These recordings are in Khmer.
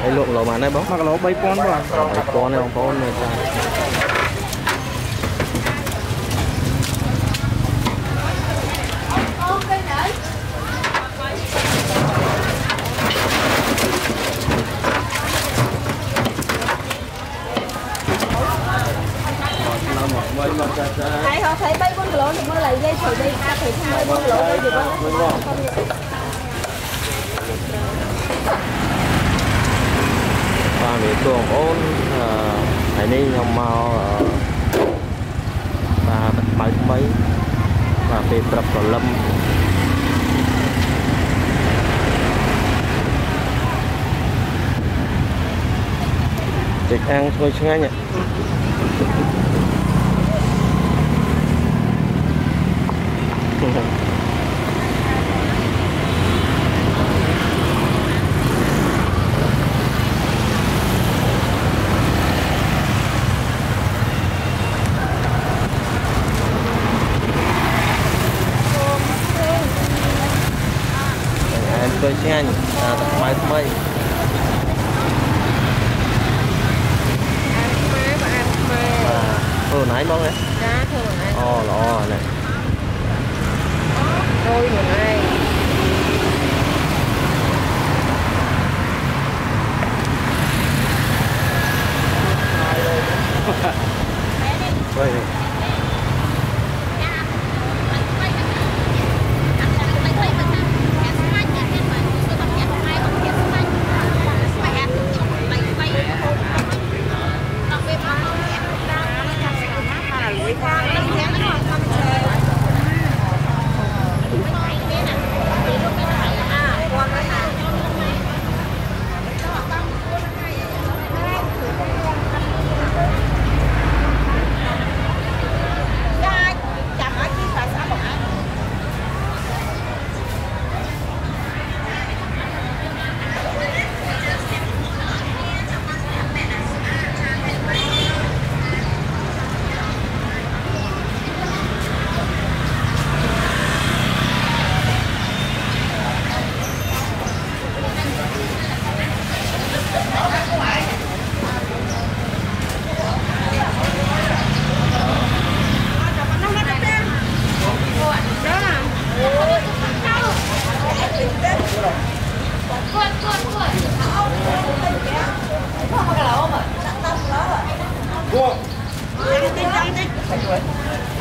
ហើយលក់គីឡូបានដែរបង1គីឡូ3000បង3000ទេបងប្អូនមើលចាហើយហោះថៃ3 4គីឡូទៅមើលឲ្យយាយធ្វើដីកាត់ថៃ3 4គីឡូទៅយល់បងនិយាយបងប្អូនថ្ងៃនេះខ្ញុំមកបាទបបើកថ្មីបាទពេលព្រឹកព្រលឹមចេកអាំងឈ្ងុយឆ្ងាញ់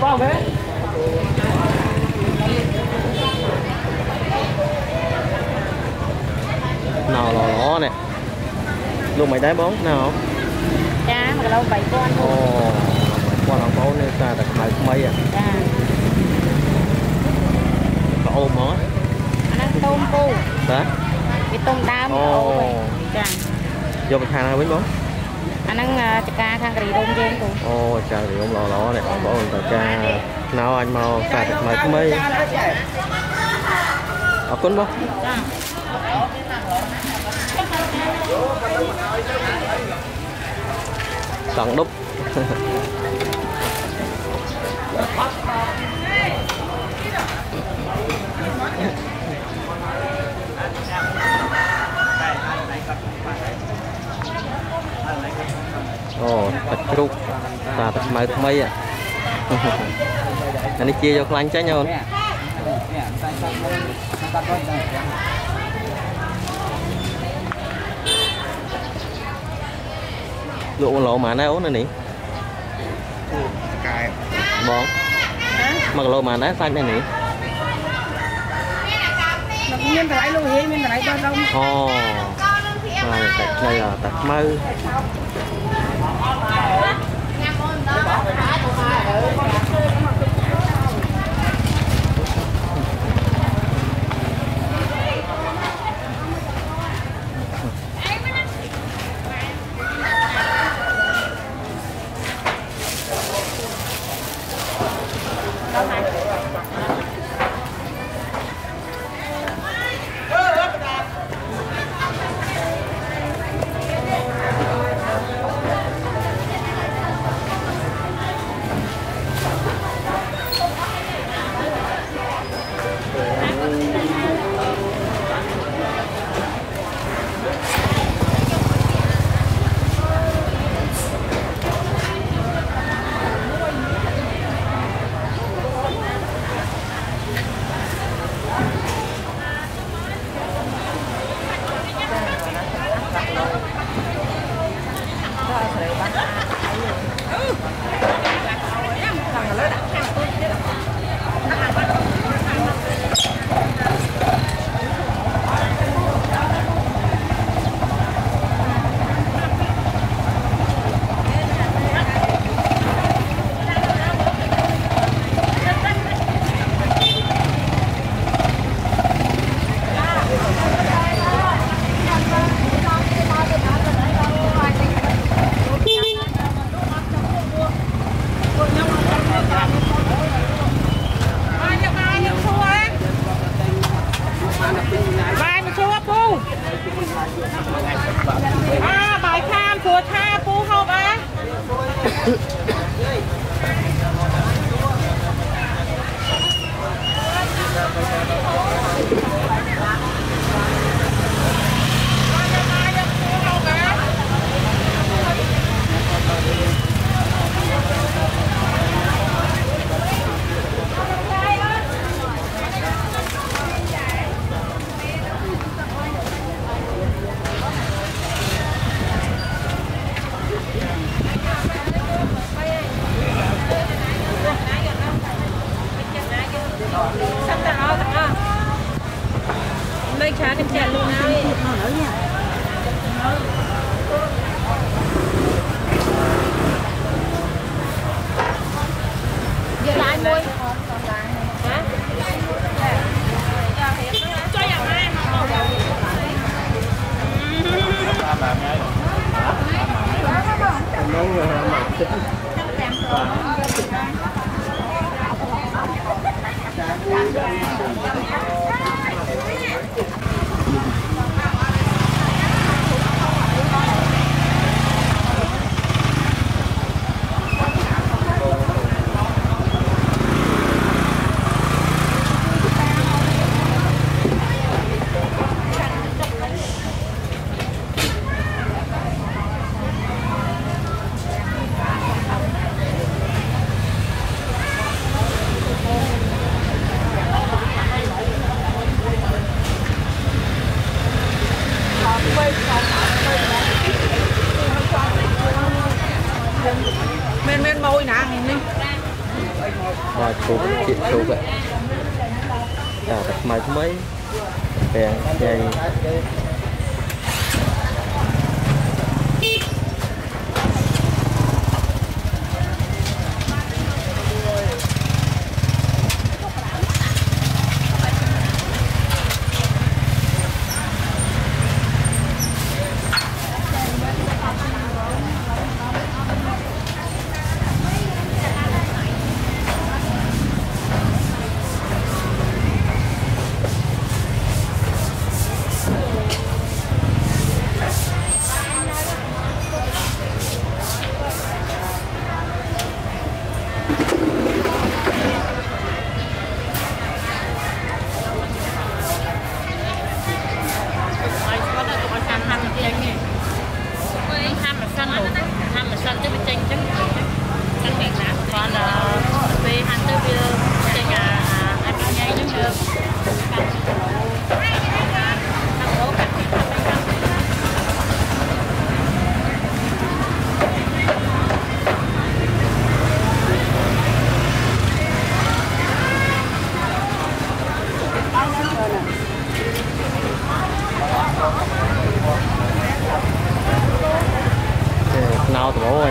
vào thế nào lò lò nè luôn mày đá bóng nào không dạ mà lâu bảy con luôn qua lòng bóng nên ta đặt mày mấy à dạ អូមមកអាហ្នឹងទុំពូបាទវាទុំដើមអូចាយកមកខាងណាវិញបងអាហ្នឹងចកាខាងករីរុំយើងពូអូចការីរុំល្អល្អនេះបងប្អូនចកាខ្នៅអាចមកកាត់ថ្មីថ្មីអរគុណបងចាសង់ដប់ខ្មៅថ្មីអានេះជាយកខ្លាញ់ចេញអូនលក់អូនឡូម៉ានដែរអូននេះកែបង1គីឡូម៉ានដែរសាច់នេះនេះមានតម្លៃលុយហេមានតម្លៃបោះដុំអូមកតែខ្ញីតាខ្មៅ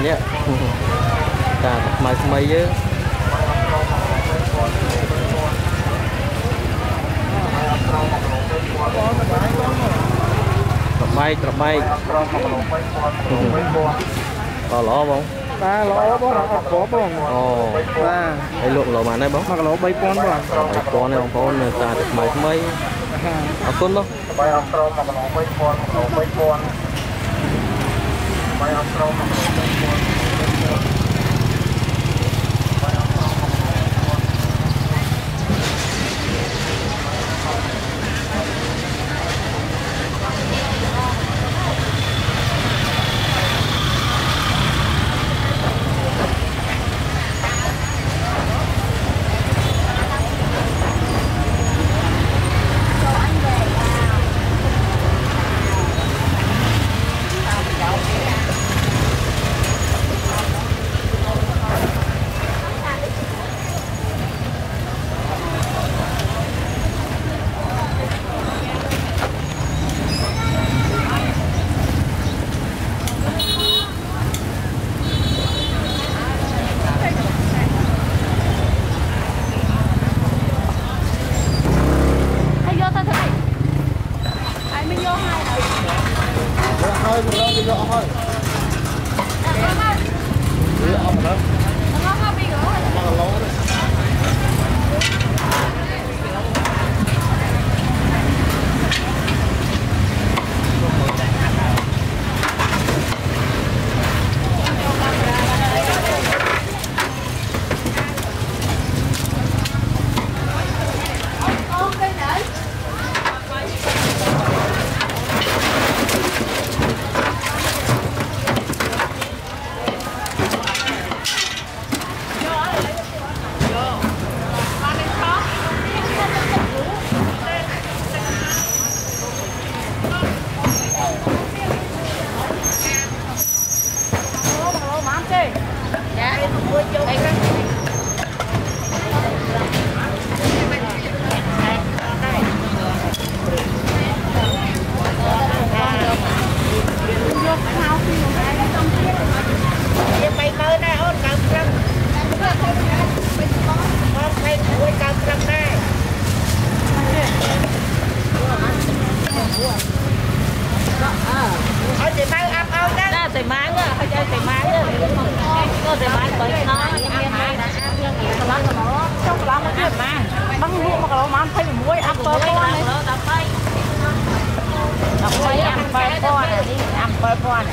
នេះតាខ្មៅថ្មីយើងត្របែកត្របែកតល្អបងតាល្អបងអត់ក្របងអូតាហើយលក់ឡូប៉ុន្មានដែរបង1គីឡូ3000បង3000ទេបងប្អូននៅតាថ្មីថ្មីអរគុណបងបាយអត់ក្រ1គីឡូ3000 1គីឡូ3000បាយអត់ក្រ1គីឡូ3000កឡូមក21អាប់7ពាន់នេះ13អាប់7ពាន់នេះអាប់7ពាន់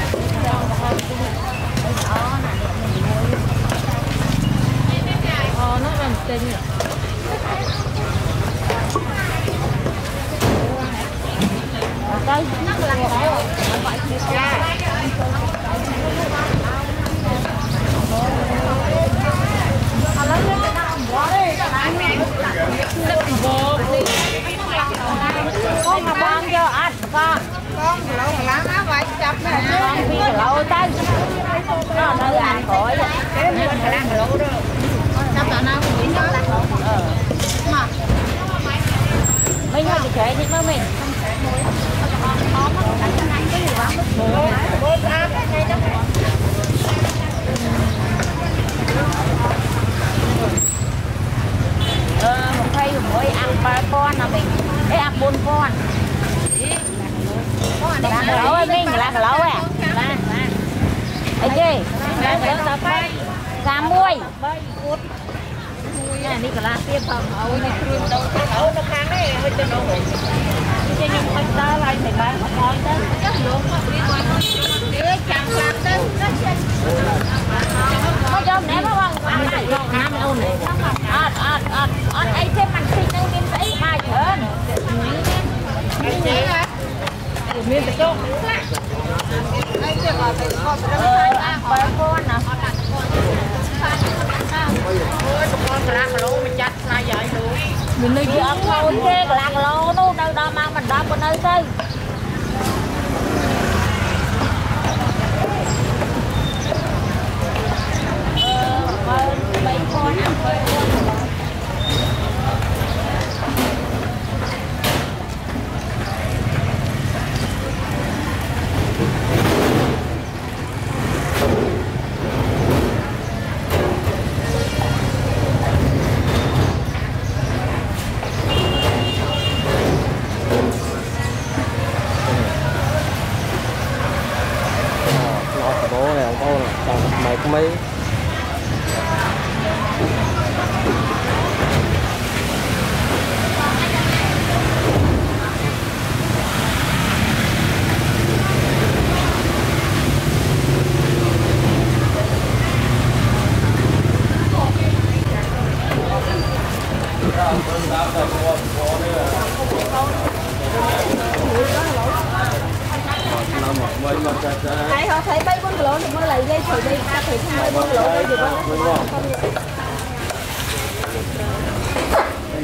អូនោះមិនទិញទៅណាស់ឡើងដែរអត់បាច់គ្នា con vô ăn con con lẩu lá má vải chập nè con đi lẩu tay nó nơi ăn khỏi cái mình phải ăn lẩu đó chập là nào cũng nhớ mà mình không thể thì mới mình không thể mối, con nó đánh cái này cái gì đó mất bữa bữa ăn cái này chắc ឡូឯមីងកន្លះគីឡូឯបាទបាទអីគេដល់ដល់ទៅកាមួយ3អួតមួយនេះកន្លះទៀតផងអូនេះគ្រឿងដូងទៅនៅខាងនេះហិចទៅដូងនេះខ្ញុំហិចដល់ហើយមិនបានអត់ទៅចុះលោកមកព្រៀនមកទៀតចាំខ្លាំងទៅទៅចិត្តមកយកណែមកបងបងណាមអូនអត់អត់អត់អត់អីទេមិនទីនឹងមានស្អីបាយច្រើនអីទេមានតកោខ្លះហើយទៅក៏ទៅក៏ត្រឹមតែបើកូនណាអត់ដាក់កូនអូយសុខកន្លះគីឡូមិនចាត់ឆ្នៃហើយលោកមានន័យថាអត់ខ្លួនទេកន្លះគីឡូនោះនៅដល់ម៉ោងមិនដល់ក៏នៅទៅហើយហោះ thấy 3 4គីឡូទៅមើលឲ្យយាយត្រូវយាយថាត្រូវ3 4គីឡូទៅយកមកដល់តាមផងហើយ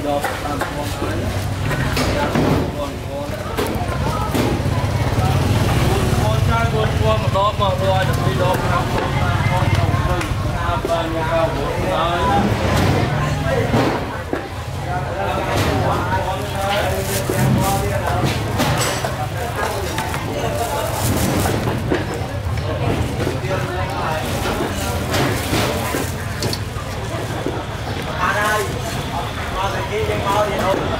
បងបងបងចាយបងបងម្ដងមករួចពីរដងតាមផងតាមផងទៅតាមបានយកហើយ Molly and Open.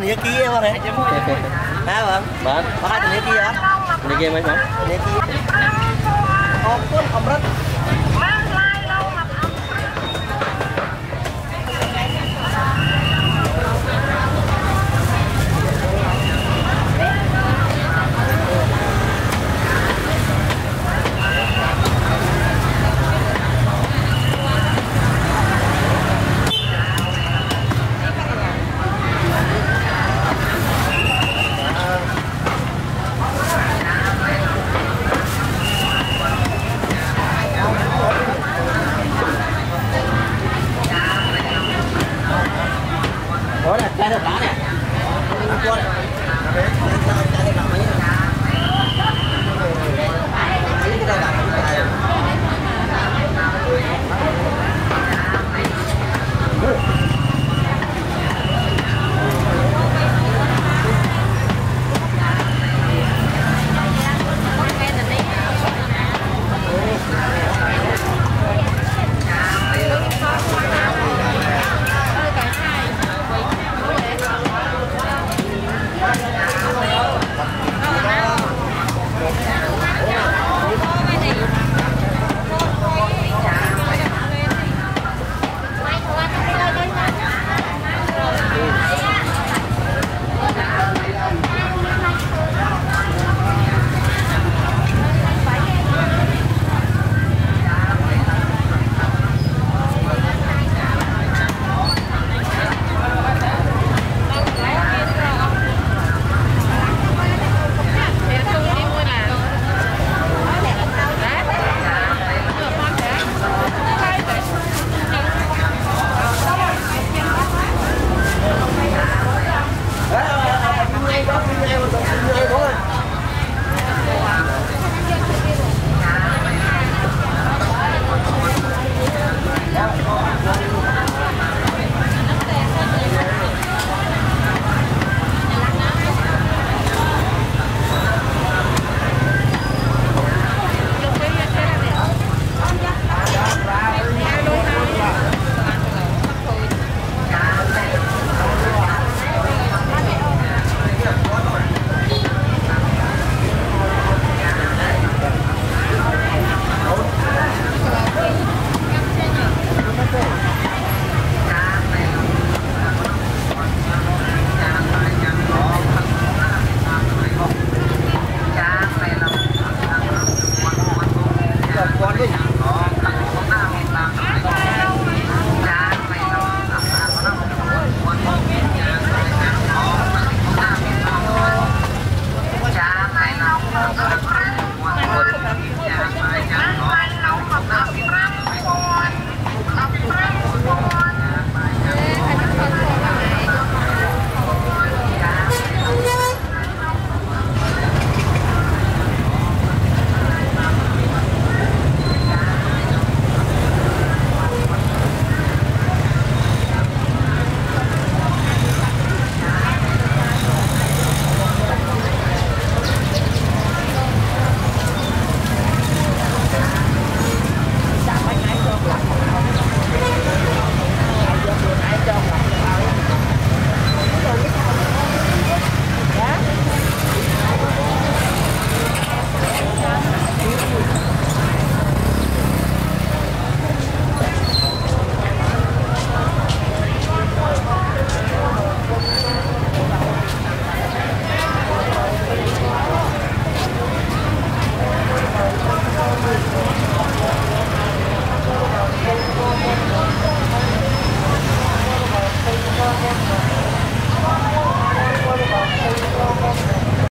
nih ya, ki ya, ya? bang ya. Nah bang. Bang. Makan nih ki ya. Nih ki mas bang. Nih ki. Opun, opret.